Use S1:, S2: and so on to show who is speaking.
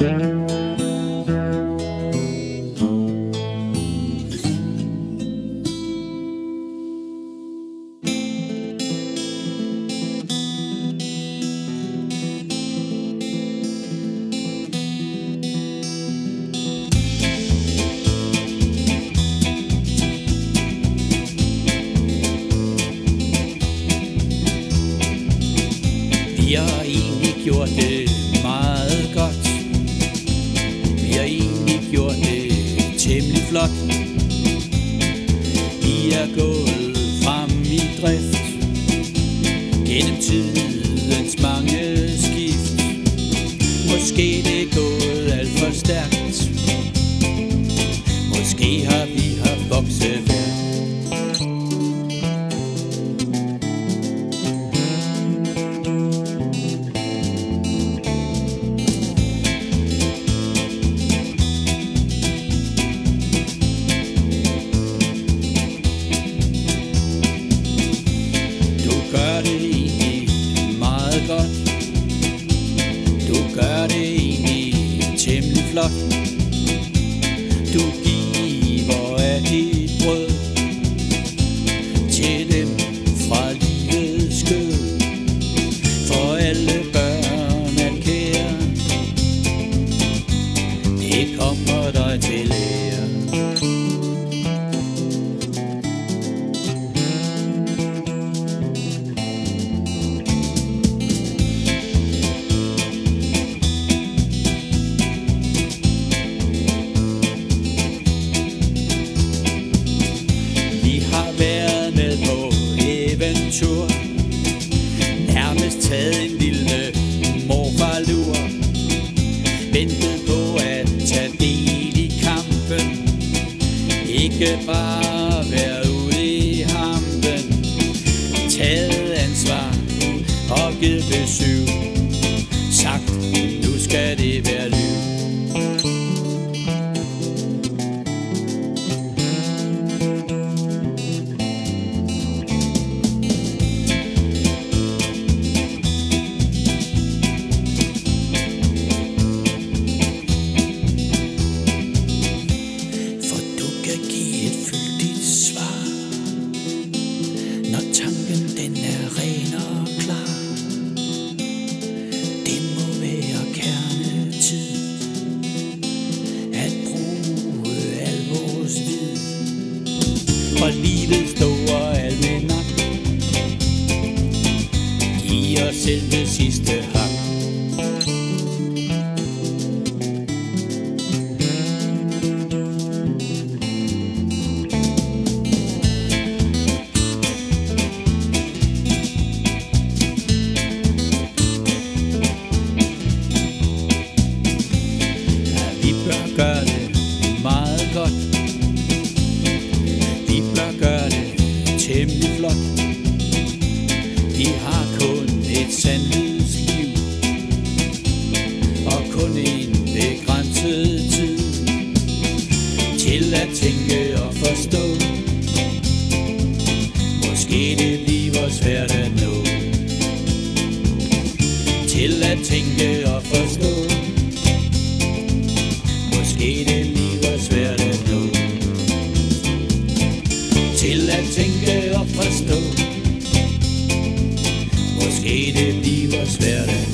S1: jeg egentlig ikke at det godt Vi er gået frem i drift. Gennem tidens mange skift. Måske det er gået alt for stærkt. Måske har vi haft vokset værd to keep. Lur Ventet på at tage del i kampen. Ikke bare fra livet store almenak. Giv os selv det sidste hak. Ja, De har kun et sandhedsliv. Og kun en begrænset tid Til at tænke og forstå. Måske det bliver svært at nå. Til at tænke og forstå. Måske det bliver svært at nå. Til at tænke og forstå. Hey, det bliver svært at